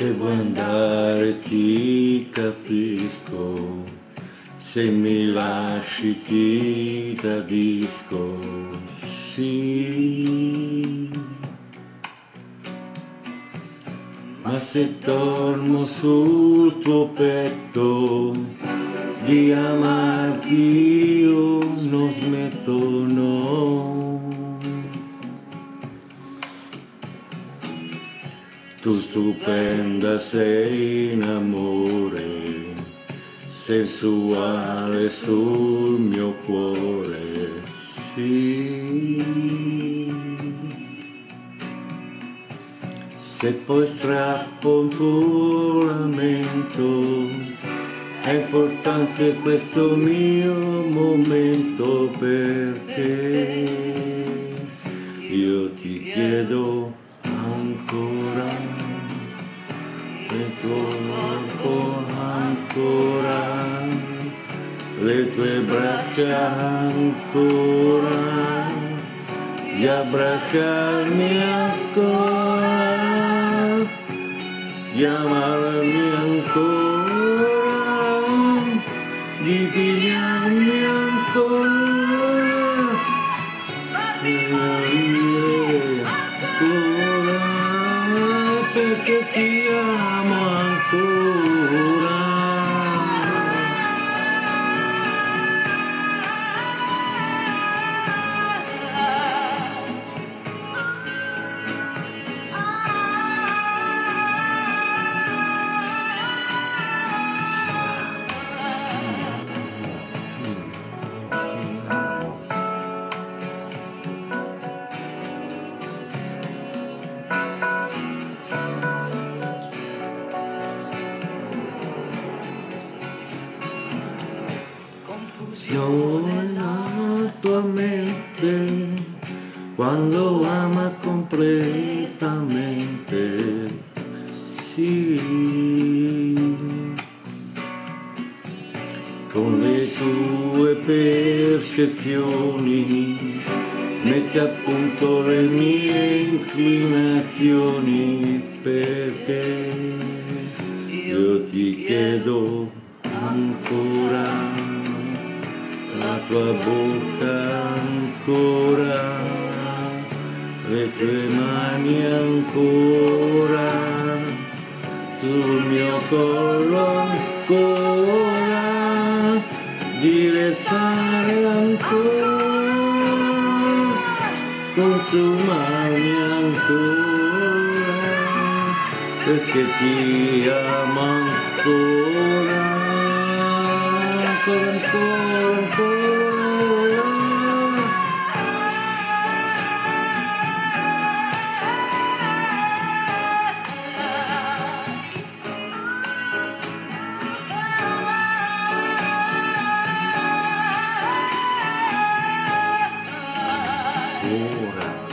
Se vuoi andare ti capisco, se mi lasci ti tradisco, sì. Ma se torno sul tuo petto di amarti Tu stupenda sei in amore, sensuale sul mio cuore, sì. Se poi strappo un tuo lamento, è importante questo mio momento tuo corpo ancora, le tue braccia ancora, di abbracciarmi ancora, di amarmi ancora, di pigliarmi ancora Confusione nella tua mente quando ama completamente. Sì, con le tue percezioni metti a punto le mie inclinazioni perché io ti chiedo ancora apa bukan kurang Repriman yang kurang. Sumyo kolon kurang Dilesarianku Konsuman yang kurang Keketiaman kurang Kurang kurang kurang tesoura.